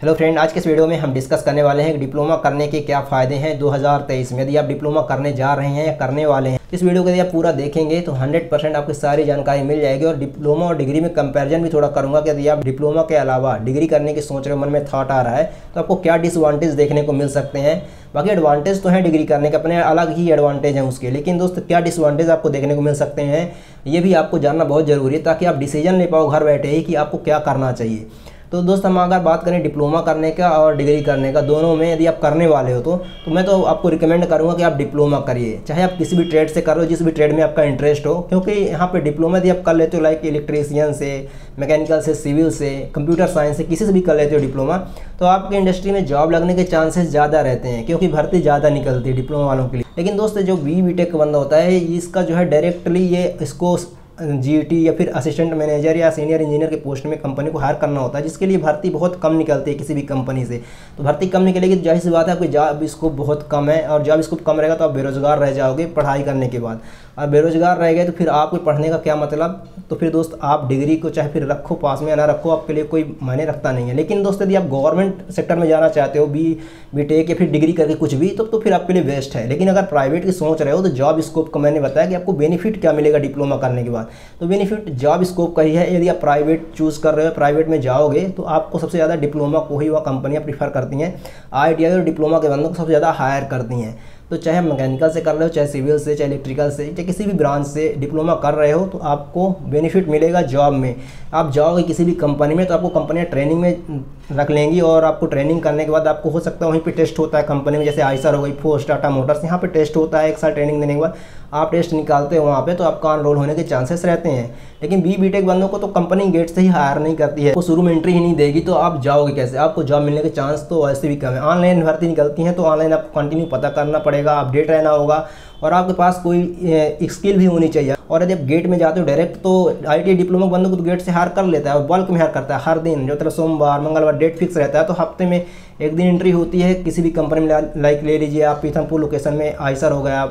Hello friend आज के इस वीडियो में हम डिस्कस करने वाले हैं कि डिप्लोमा करने के क्या फ़ायदे हैं 2023 में। यदि आप डिप्लोमा करने जा रहे हैं या करने वाले हैं, इस वीडियो को यदि आप पूरा देखेंगे तो 100 परसेंट आपको सारी जानकारी मिल जाएगी और डिप्लोमा और डिग्री में कंपैरिजन भी थोड़ा करूँगा कि यदि आप डिप्लोमा के अलावा डिग्री करने की सोच रहे मन में थाट आ रहा है तो आपको क्या डिसवांटेज देखने को मिल सकते हैं। बाकी एडवांटेज तो हैं डिग्री करने के, अपने अलग ही एडवांटेज हैं उसके, लेकिन दोस्त क्या डिसवांटेज आपको देखने को मिल सकते हैं, ये भी आपको जानना बहुत ज़रूरी है ताकि आप डिसीज़न ले पाओ घर बैठे ही कि आपको क्या करना चाहिए। तो दोस्त, हम अगर बात करें डिप्लोमा करने का और डिग्री करने का, दोनों में यदि आप करने वाले हो तो तो मैं तो आपको रिकमेंड करूँगा कि आप डिप्लोमा करिए। चाहे आप किसी भी ट्रेड से करो, जिस भी ट्रेड में आपका इंटरेस्ट हो, क्योंकि यहाँ पे डिप्लोमा यदि आप कर लेते हो लाइक इलेक्ट्रीशियन से मैकेनिकल से सिविल से कंप्यूटर साइंस से, किसी से भी कर लेते हो डिप्लोमा तो आपके इंडस्ट्री में जॉब लगने के चांसेस ज़्यादा रहते हैं, क्योंकि भर्ती ज़्यादा निकलती है डिप्लोमा वालों के लिए। लेकिन दोस्त, जो बी बी टेक बंदा होता है, इसका जो है डायरेक्टली ये, इसको जी या फिर असिस्टेंट मैनेजर या सीनियर इंजीनियर के पोस्ट में कंपनी को हायर करना होता है जिसके लिए भर्ती बहुत कम निकलती है किसी भी कंपनी से। तो भर्ती कम निकलेगी तो ज़ाहिर सी बात है आपकी जॉब स्कोप बहुत कम है और जॉब स्कोप कम रहेगा तो आप बेरोजगार रह जाओगे पढ़ाई करने के बाद। और बेरोजगार रह गए तो फिर आपको पढ़ने का क्या मतलब? तो फिर दोस्त आप डिग्री को चाहे फिर रखो पास में या ना रखो आपके लिए कोई मायने रखता नहीं है। लेकिन दोस्त यदि आप गवर्नमेंट सेक्टर में जाना चाहते हो बी बी टेक या फिर डिग्री करके कुछ भी तो, तो फिर आपके लिए वेस्ट है। लेकिन अगर प्राइवेट की सोच रहे हो तो जॉब स्कोप का मैंने बताया कि आपको बेनिफिट क्या मिलेगा डिप्लोमा करने के बाद। तो बेनिफिट जॉब स्कोप का ही है। यदि आप प्राइवेट चूज़ कर रहे हो प्राइवेट में जाओगे तो आपको सबसे ज़्यादा डिप्लोमा को ही वह कंपनियाँ प्रीफर करती हैं। आई और डिप्लोमा के बंदों को सबसे ज़्यादा हायर करती हैं। तो चाहे आप मैकेनिकल से कर रहे हो, चाहे सिविल से, चाहे इलेक्ट्रिकल से, चाहे किसी भी ब्रांच से डिप्लोमा कर रहे हो तो आपको बेनिफिट मिलेगा जॉब में। आप जाओगे किसी भी कंपनी में तो आपको कंपनियाँ ट्रेनिंग में रख लेंगी और आपको ट्रेनिंग करने के बाद आपको हो सकता है वहीं पर टेस्ट होता है कंपनी में, जैसे आईसर हो गई फोर्स टाटा मोटर्स यहाँ पर टेस्ट होता है एक साल ट्रेनिंग देने के बाद। आप टेस्ट निकालते हो वहाँ पे तो आपका अनरोल होने के चांसेस रहते हैं। लेकिन बी बीटेक बंदों को तो कंपनी गेट से ही हायर नहीं करती है। वो शुरू में एंट्री ही नहीं देगी तो आप जाओगे कैसे? आपको जॉब मिलने के चांस तो वैसे भी कम है। ऑनलाइन भर्ती निकलती हैं तो ऑनलाइन आपको कंटिन्यू पता करना पड़ेगा। अपडेट रहना होगा और आपके पास कोई स्किल भी होनी चाहिए। और यदि आप गेट में जाते हो डायरेक्ट तो आई डिप्लोमा बंदों को तो गेट से हार कर लेता है, और बल्क में हार करता है, हर दिन, जो तरह सोमवार, मंगलवार डेट फिक्स रहता है तो हफ़्ते में एक दिन एंट्री होती है, किसी भी कंपनी में लाइक ले लीजिए आप, पीथमपुर लोकेशन में आइसर हो गया,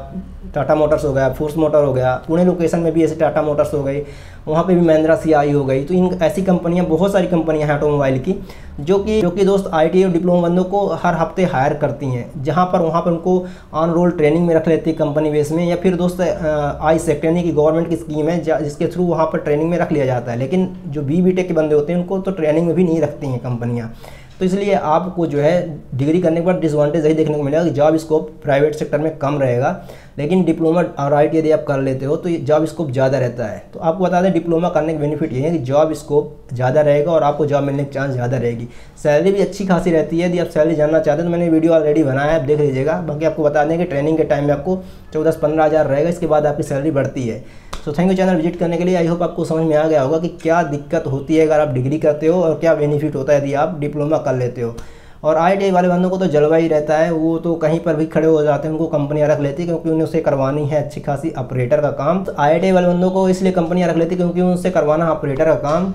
टाटा मोटर्स हो गया फोर्स मोटर हो गया, पुणे लोकेशन में भी ऐसे टाटा मोटर्स हो गई, वहाँ पे भी महिंद्रा सी आई हो गई तो इन ऐसी कंपनियाँ बहुत सारी कंपनियाँ हैं ऑटोमोबाइल की, जो कि जो कि दोस्त आई और डिप्लोमा बंदों को हर हफ़्ते हायर करती हैं, जहाँ पर वहाँ पर उनको ऑन रोल ट्रेनिंग में रख लेती है कंपनी बेस में, या फिर दोस्त आई सेक्टर यानी कि गवर्नमेंट की स्कीम है जिसके थ्रू वहाँ पर ट्रेनिंग में रख लिया जाता है। लेकिन जो बी बी के बंदे होते हैं, उनको तो ट्रेनिंग में भी नहीं रखती हैं कंपनियाँ। तो इसलिए आपको जो है डिग्री करने के बाद डिसवांटेज यही देखने को मिलेगा कि जॉब स्कोप प्राइवेट सेक्टर में कम रहेगा, लेकिन डिप्लोमा और आई यदि आप कर लेते हो तो जॉब स्कोप ज़्यादा रहता है। तो आपको बता दें डिप्लोमा करने का बेनिफिट ये है कि जॉब स्कोप ज़्यादा रहेगा और आपको जॉब मिलने की चांस ज़्यादा रहेगी। सैलरी भी अच्छी खासी रहती है, यदि आप सैलरी जानना चाहते हैं तो मैंने वीडियो ऑलरेडी बनाया है, आप देख लीजिएगा। बाकी आपको बता दें कि ट्रेनिंग के टाइम में आपको चौदह पंद्रह हज़ार रहेगा, इसके बाद आपकी सैलरी बढ़ती है। So thank you channel visit करने के लिए। आई होप आपको समझ में आ गया होगा कि क्या दिक्कत होती है अगर आप डिग्री करते हो और क्या बेनिफिट होता है यदि आप डिप्लोमा कर लेते हो। और आई वाले बंदों को तो जलवा ही रहता है, वो तो कहीं पर भी खड़े हो जाते हैं, उनको कंपनियाँ रख लेती है क्योंकि उन्हें उसे करवानी है अच्छी खासी ऑपरेटर का काम। तो आई वाले बंदों को इसलिए कंपनियाँ रख लेती क्योंकि उनसे करवाना ऑपरेटर का काम।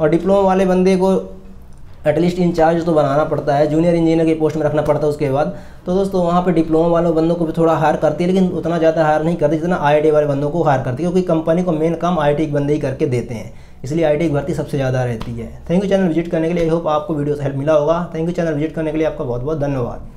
और डिप्लोमा वाले बंदे को एटलीस्ट इंचार्ज तो बनाना पड़ता है जूनियर इंजीनियर की पोस्ट में रखना पड़ता है उसके बाद। तो दोस्तों, वहाँ पे डिप्लोमा वालों बंदों को भी थोड़ा हायर करती है, लेकिन उतना ज़्यादा हायर नहीं करती जितना आई वाले बंदों को हायर करती है, क्योंकि कंपनी को मेन काम आई के बंदे ही करके देते हैं। इसलिए आई की भर्ती सबसे ज़्यादा रहती है। थैंक यू चैनल विज़िट करने के लिए आई होप आपको वीडियो से हेल्प मिला होगा। थैंक यू चैनल विज़िट करने के लिए आपका बहुत बहुत धन्यवाद।